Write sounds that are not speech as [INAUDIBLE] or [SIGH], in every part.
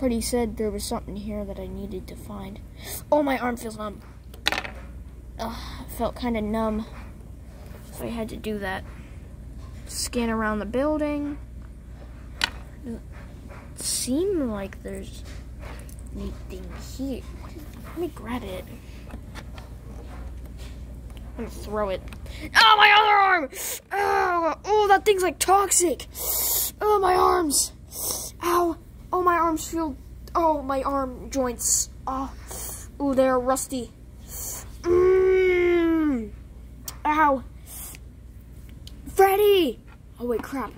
Freddy said there was something here that I needed to find. Oh, my arm feels numb. Ugh, felt kind of numb. So I had to do that. Scan around the building. It seemed like there's anything here. Let me grab it. I'm gonna throw it. Oh, my other arm! Oh, oh, that thing's like toxic. Oh, my arms. Ow. Oh, my arms feel. Oh, my arm joints. Oh, oh they're rusty. Mmm. Ow. Freddy! Oh, wait, crap.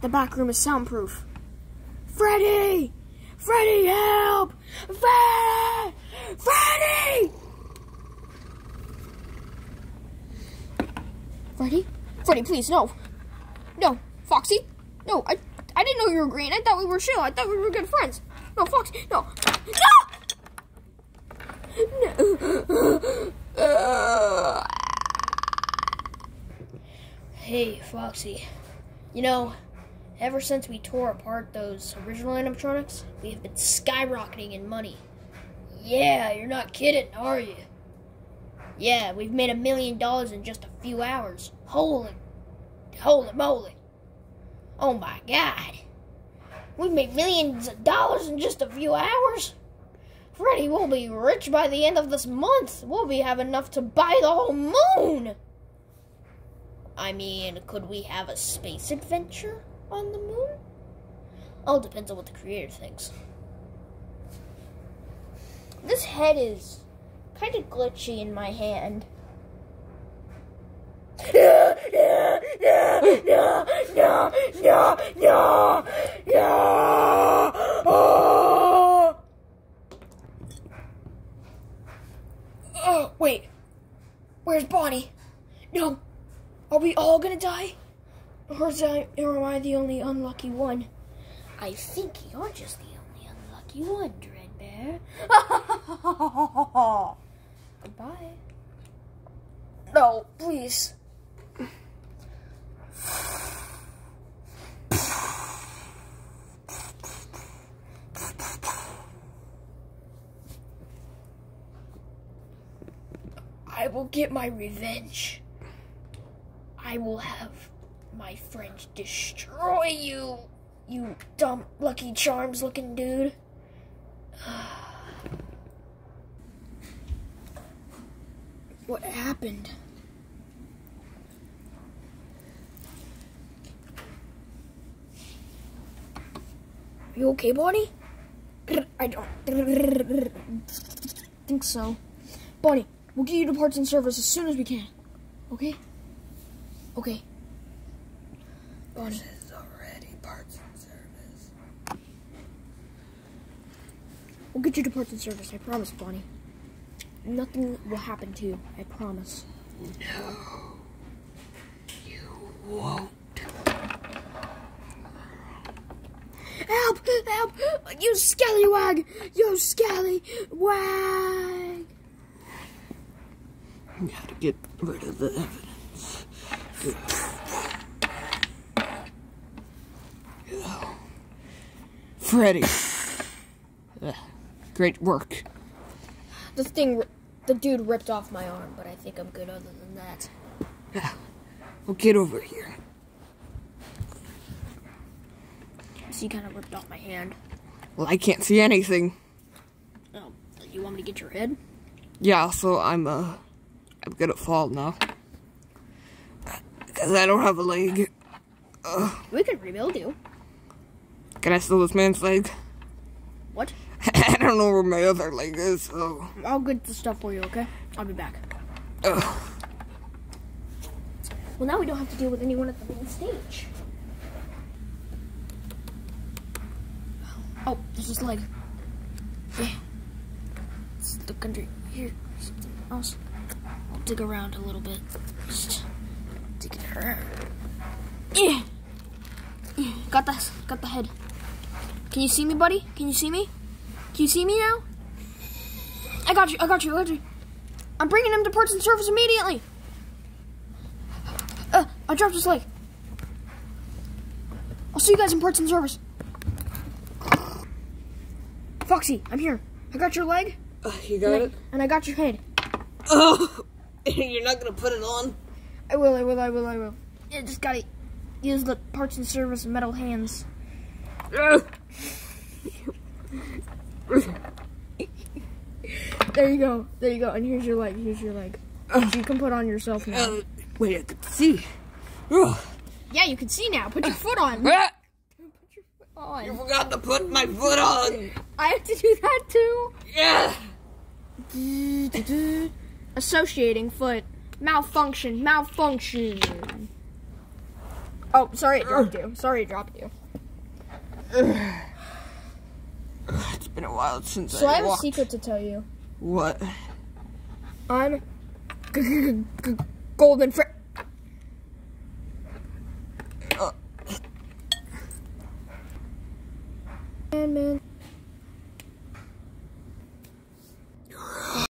The back room is soundproof. Freddy! Freddy, help! Freddy! Freddy! Freddy? Freddy, please, no. No. Foxy? No, I I didn't know you were green. I thought we were chill. I thought we were good friends. No, Foxy, no. No! No! Hey, Foxy. You know, ever since we tore apart those original animatronics, we have been skyrocketing in money. Yeah, you're not kidding, are you? Yeah, we've made a million dollars in just a few hours. Holy, holy moly. Oh my god. We've made millions of dollars in just a few hours? Freddy, we'll be rich by the end of this month. We'll be have enough to buy the whole moon. I mean, could we have a space adventure on the moon? All depends on what the creator thinks. This head is kind of glitchy in my hand. [LAUGHS] [LAUGHS] No, no, no, no. Oh. oh, wait. Where's Bonnie? No. Are we all gonna die? Or, I, or am I the only unlucky one? I think you're just the only unlucky one, Dreadbear. [LAUGHS] Goodbye. No, please. I will get my revenge. I will have my friends destroy you, you dumb Lucky Charms looking dude. [SIGHS] what happened? You okay, Bonnie? I don't think so. Bonnie, we'll get you to parts and service as soon as we can. Okay? Okay. Bonnie. This is already parts and service. We'll get you to parts and service, I promise, Bonnie. Nothing will happen to you, I promise. No. You won't. Help! Help! You scallywag! You scallywag! We gotta get rid of the evidence. Freddy. Ugh, Great work. The thing, the dude ripped off my arm, but I think I'm good other than that. Well, get over here. So he kind of ripped off my hand. Well, I can't see anything. Oh, you want me to get your head? Yeah, so I'm, uh, I'm gonna fall now. Because I don't have a leg. We can rebuild you. Can I steal this man's leg? What? [LAUGHS] I don't know where my other leg is, so. I'll get the stuff for you, okay? I'll be back. Ugh. Well, now we don't have to deal with anyone at the main stage. Oh, there's his leg. Yeah. Let's look under here. Something else. I'll dig around a little bit. Just dig it around. Yeah. Got the got the head. Can you see me, buddy? Can you see me? Can you see me now? I got you. I got you. I got you. I'm bringing him to parts and service immediately. Uh, I dropped his leg. I'll see you guys in parts and service. Foxy, I'm here. I got your leg, Uh, you got it? and I got your head. Oh, [LAUGHS] you're not gonna put it on? I will, I will, I will, I will. You just gotta use the parts and service metal hands. There you go, there you go, and here's your leg, here's your leg. You can put on yourself now. Uh, wait, I can see. Yeah, you can see now. Put your foot on. Put your foot on. you forgot to put my foot on. I have to do that too. Yeah. Associating foot. Malfunction. Malfunction. Oh, sorry it dropped you. Sorry it dropped you. It's been a while since So I I have a secret to tell you. What? I'm golden fr- Uh. Man, man.